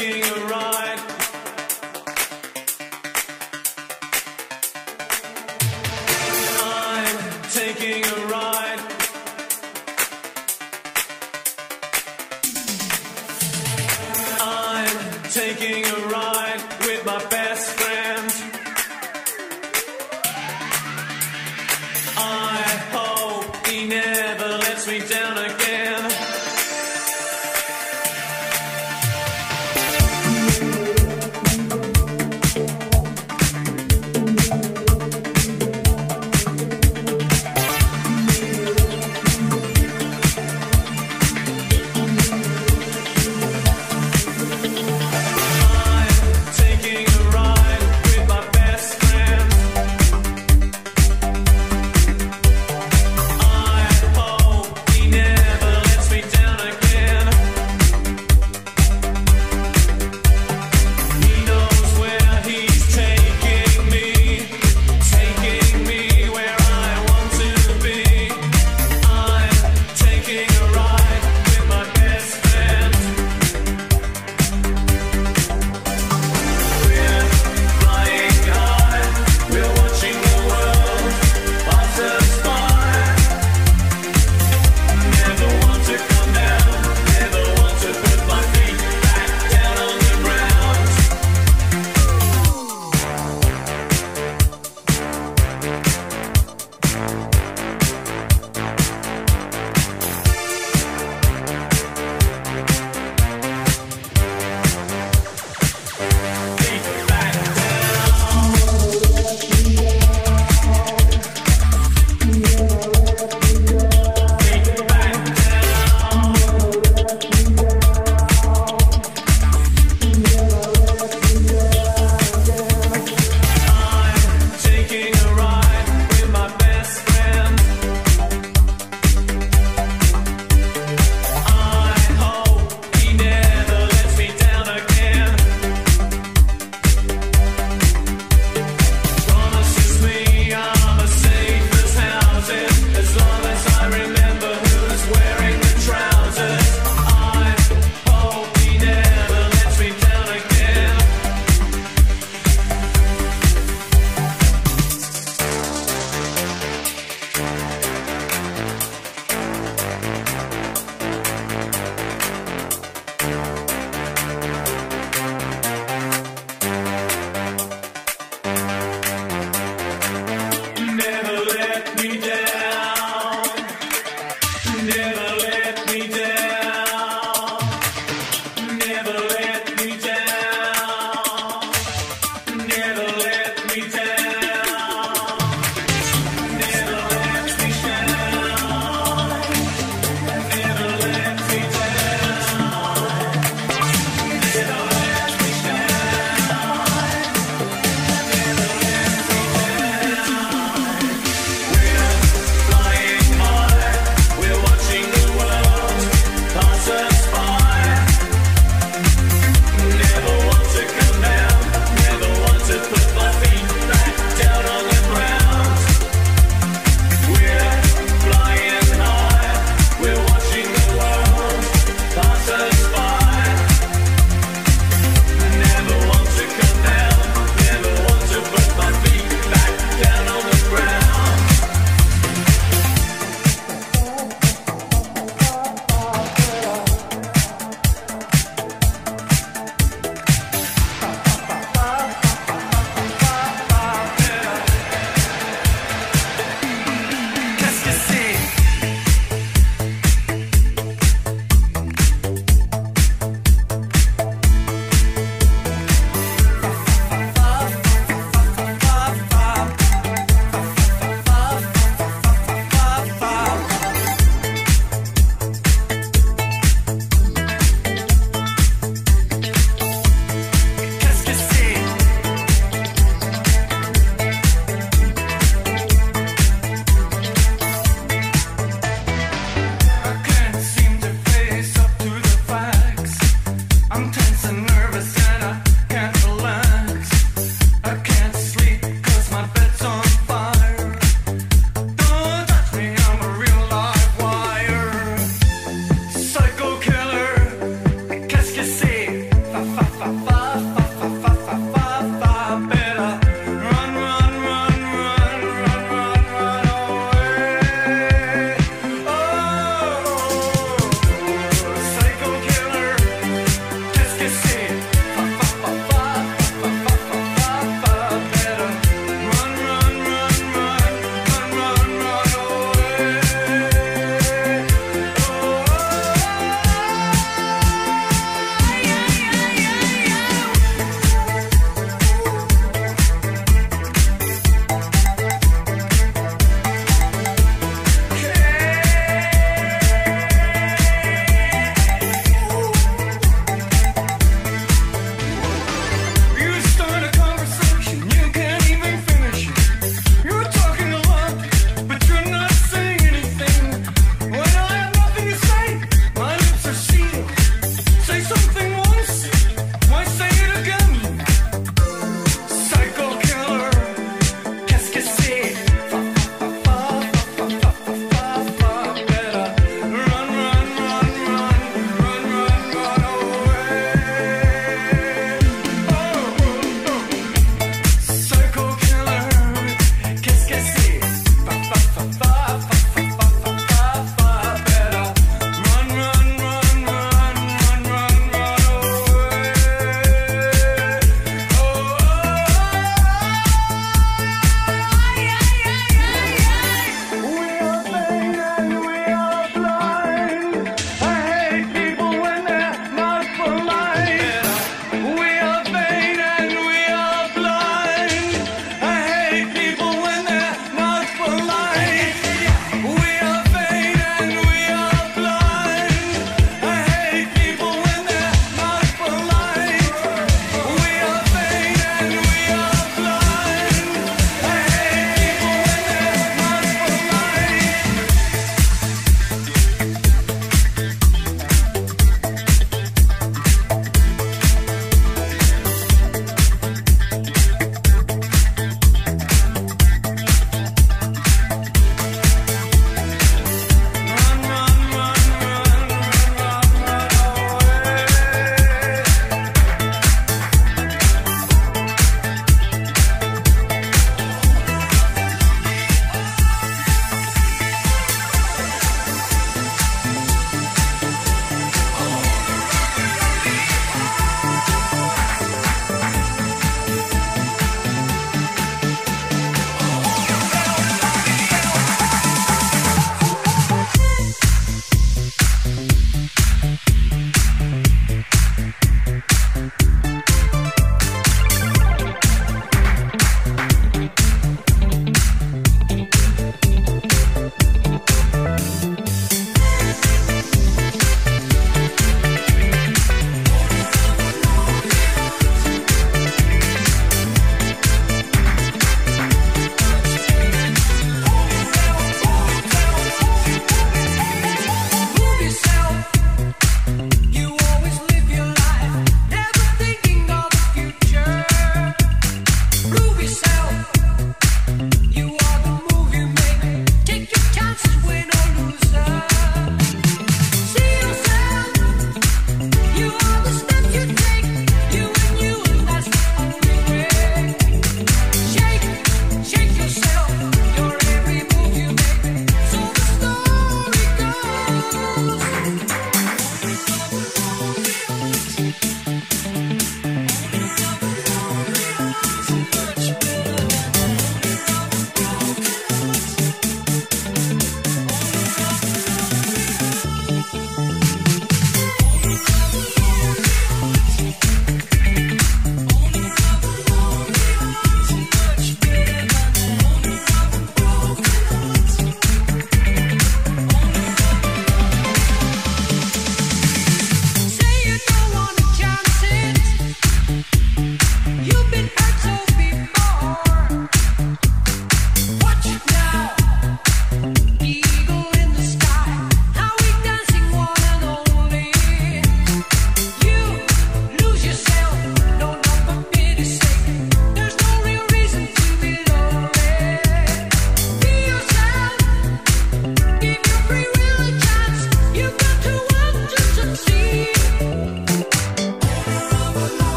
taking a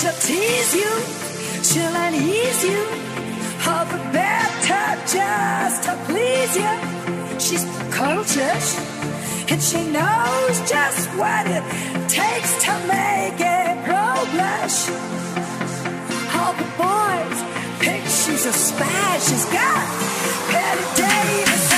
she'll tease you, she'll unease you, all the better just to please you. She's cultured, and she knows just what it takes to make a pro blush. All the boys think she's a spy, she's got Bette Davis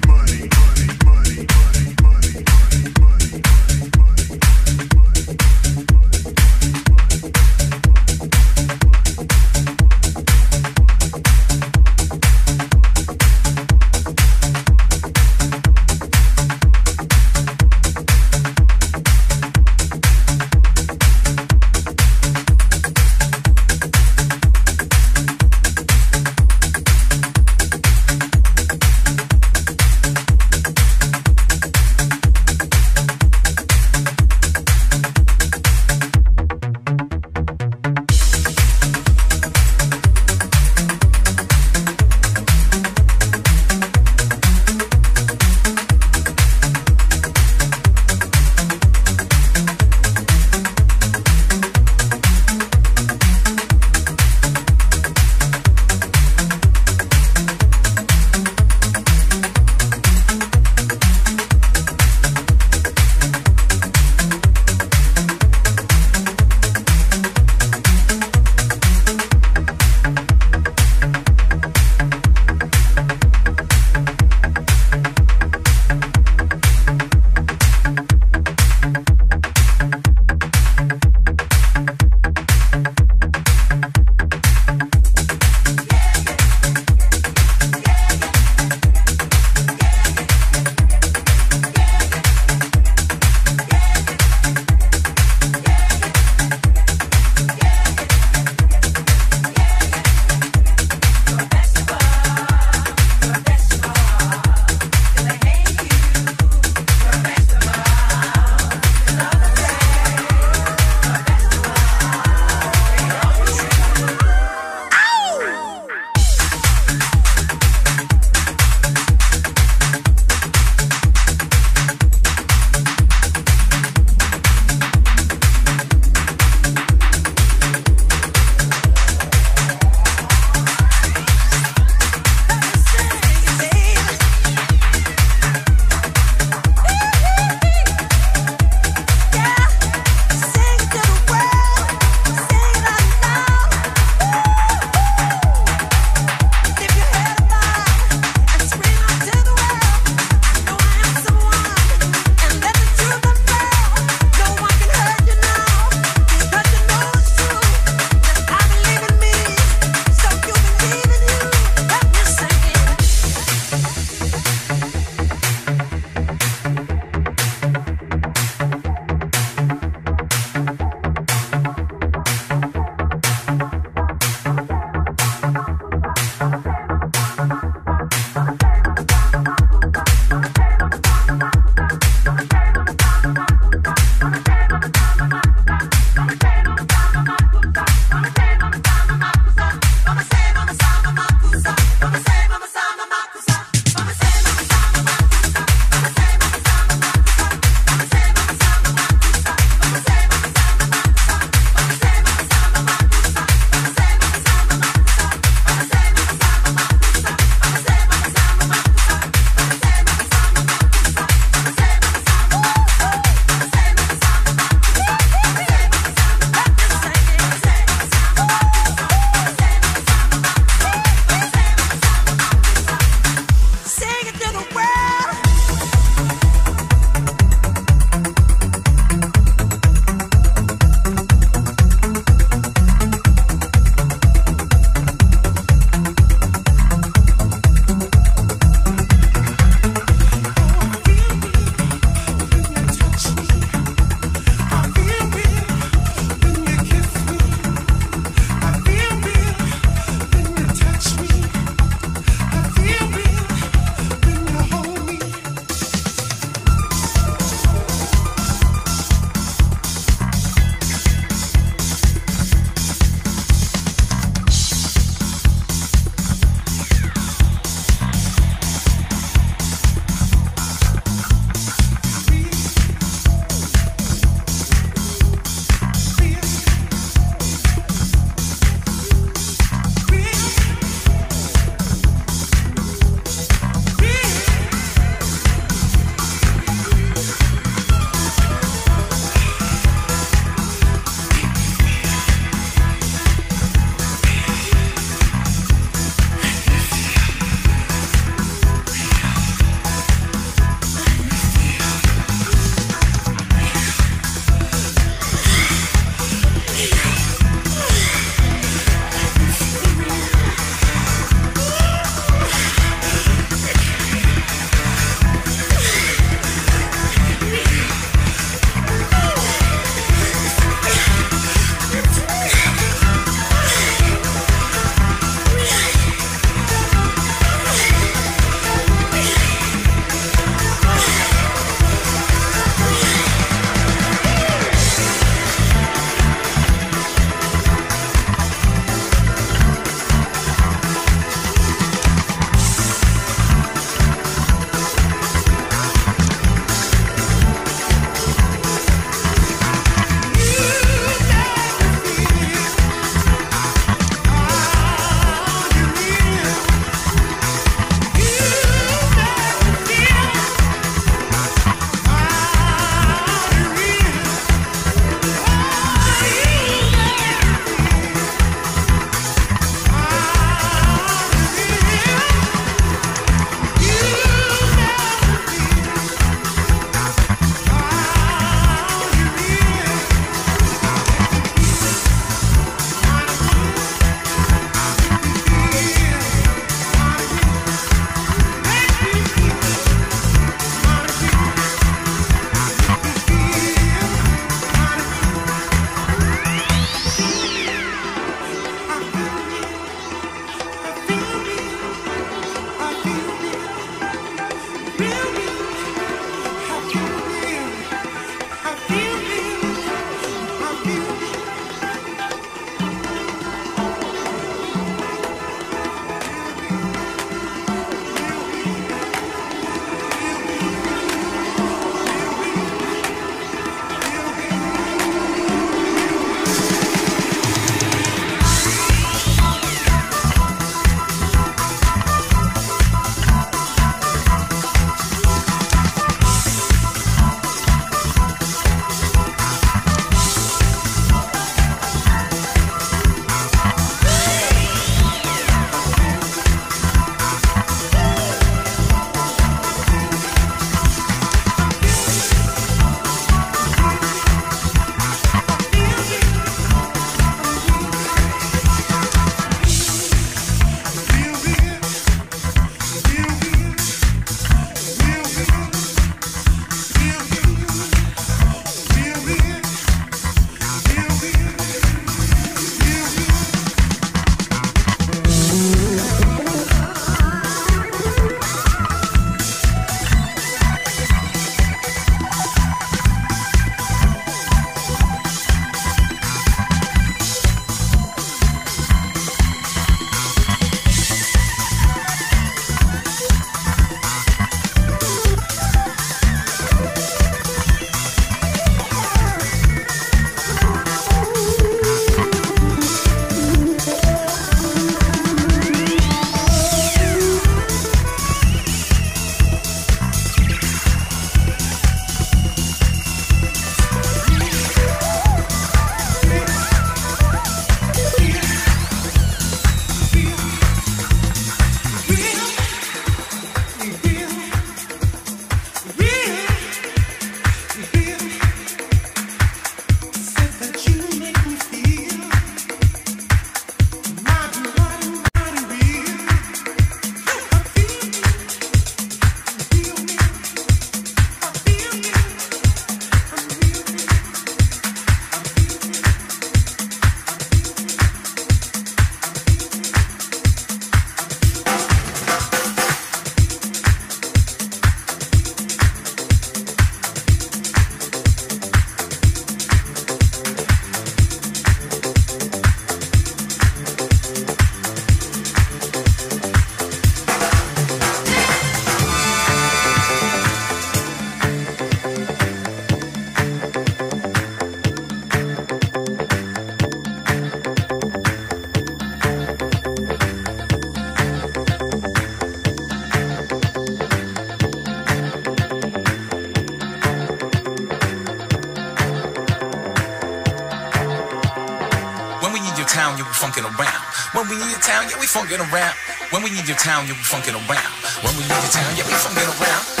funkin' around. When we need your town, you be funkin' around. When we need your town, yeah, we funkin' around.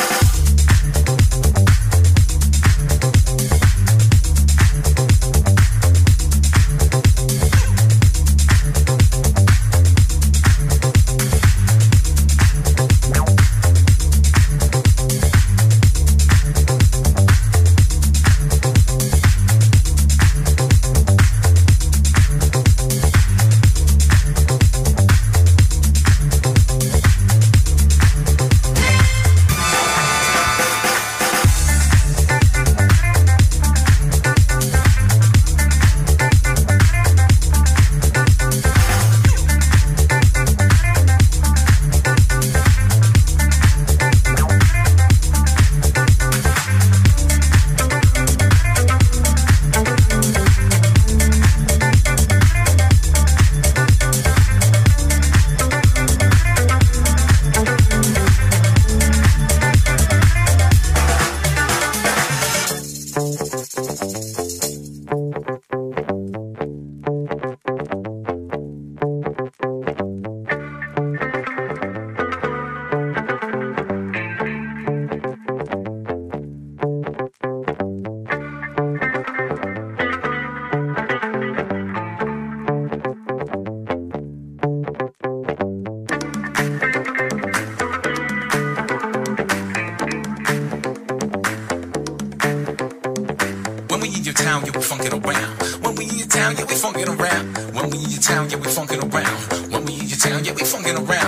yeah, we funkin' around. When we in your town, yeah, we funkin' around. When we in your town, yeah, we funkin' around.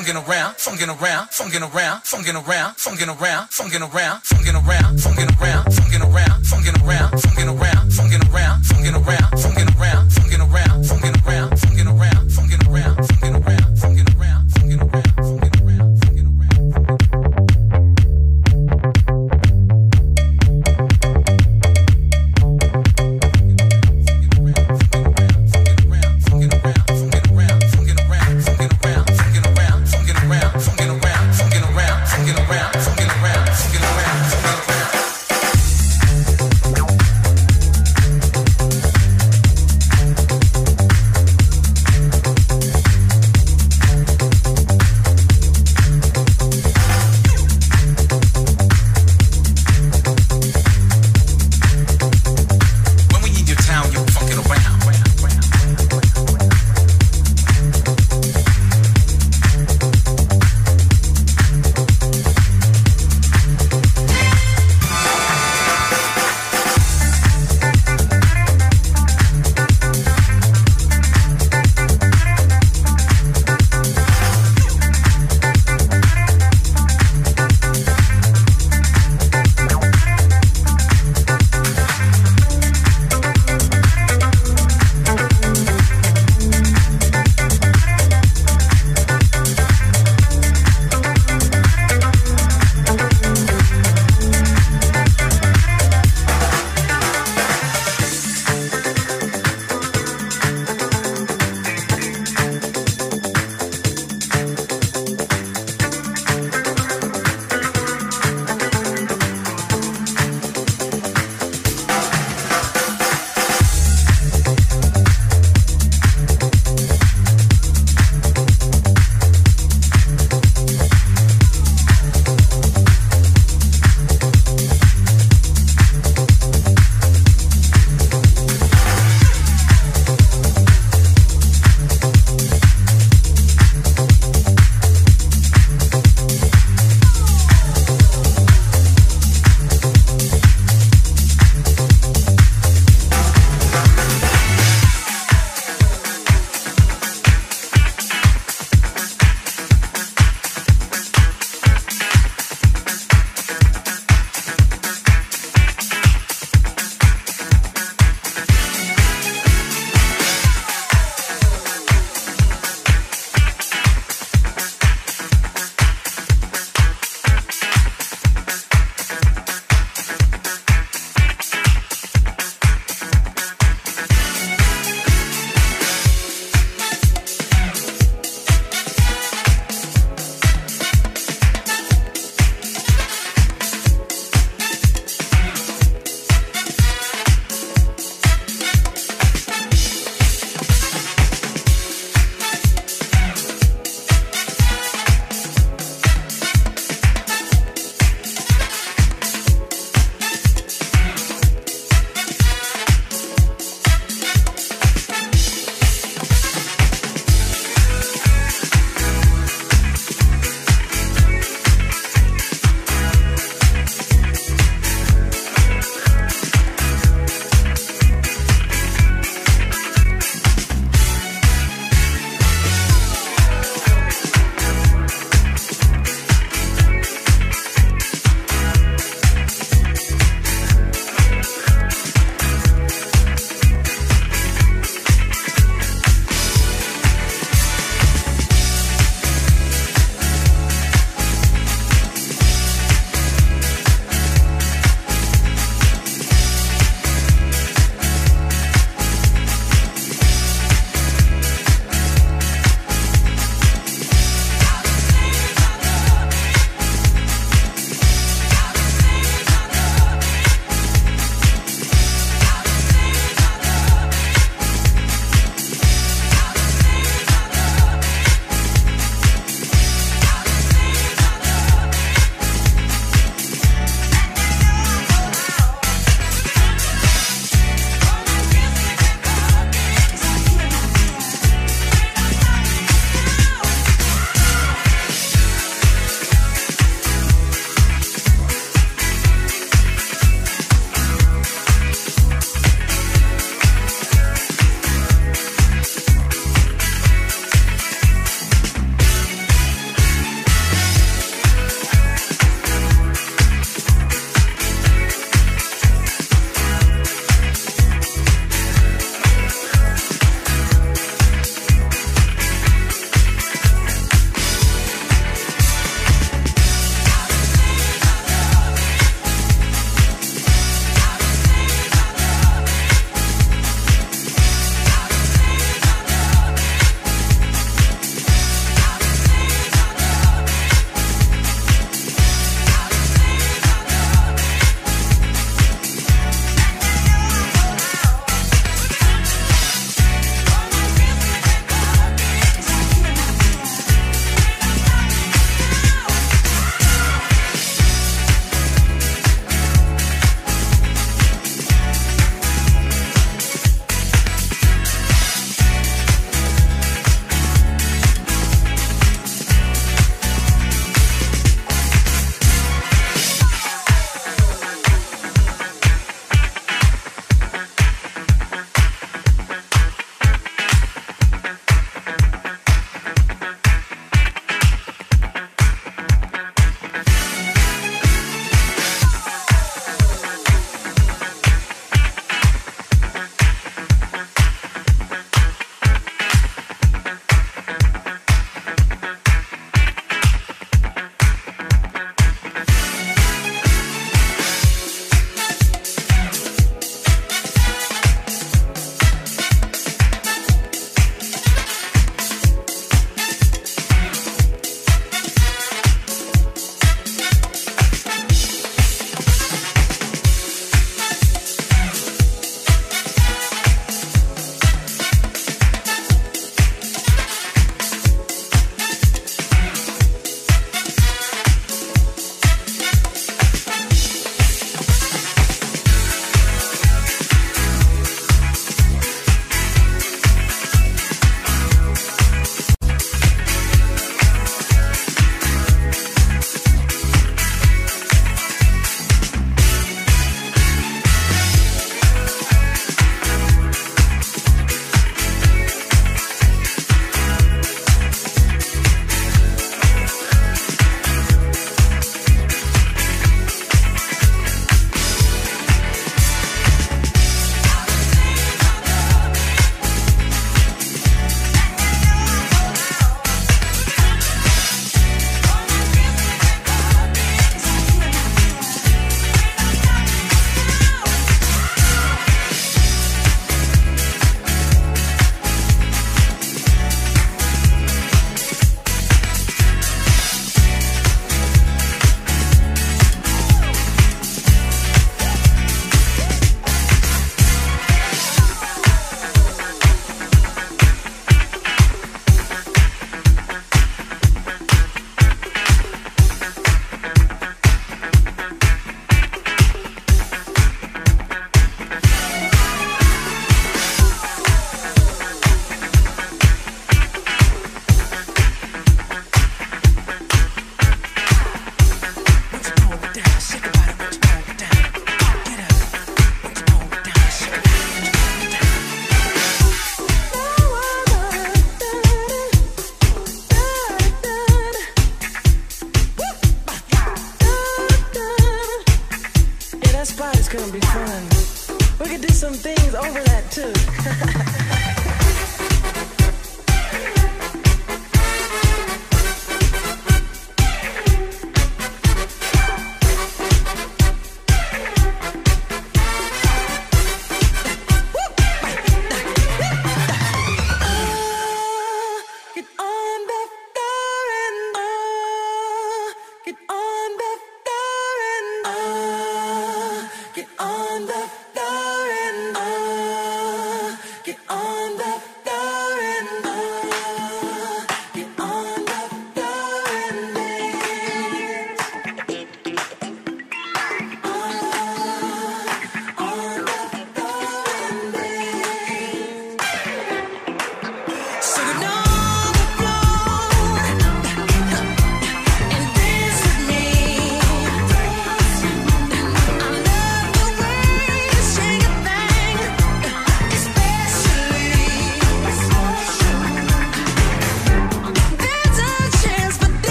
funkin' around, funkin' around, funkin' around, funkin' around, funkin' around, funkin' around, funkin' around, funkin' around, funkin' around, funkin' around, funkin' around, funkin' around.